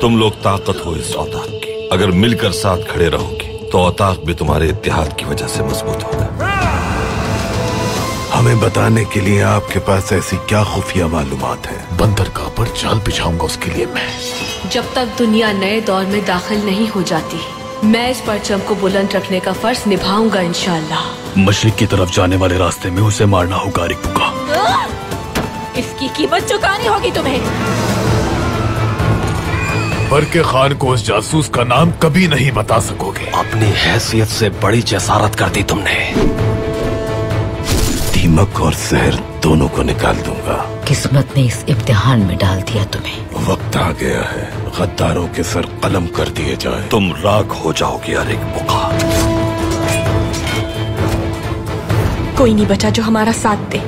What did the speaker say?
तुम लोग ताकत हो इस औताक की। अगर मिलकर साथ खड़े रहोगे तो औताक भी तुम्हारे इतिहाद की वजह से मज़बूत होगा। हमें बताने के लिए आपके पास ऐसी क्या खुफिया मालूम है? बंदरगाह पर जाल बिछाऊँगा उसके लिए मैं। जब तक दुनिया नए दौर में दाखिल नहीं हो जाती मैं इस परचम को बुलंद रखने का फ़र्ज़ निभाऊँगा इंशाल्लाह। मशरक की तरफ़ जाने वाले रास्ते में उसे मारना होगा रिपू का इसकी कीमत चुकानी होगी तुम्हें। पर के खान को उस जासूस का नाम कभी नहीं बता सकोगे। अपनी हैसियत से बड़ी जसारत कर दी तुमने। दीमक और जहर दोनों को निकाल दूँगा। किस्मत ने इस इम्तिहान में डाल दिया तुम्हें। वक्त आ गया है गद्दारों के सर कलम कर दिए जाए। तुम राख हो जाओगे अरे बुका कोई नहीं बचा जो हमारा साथ दे।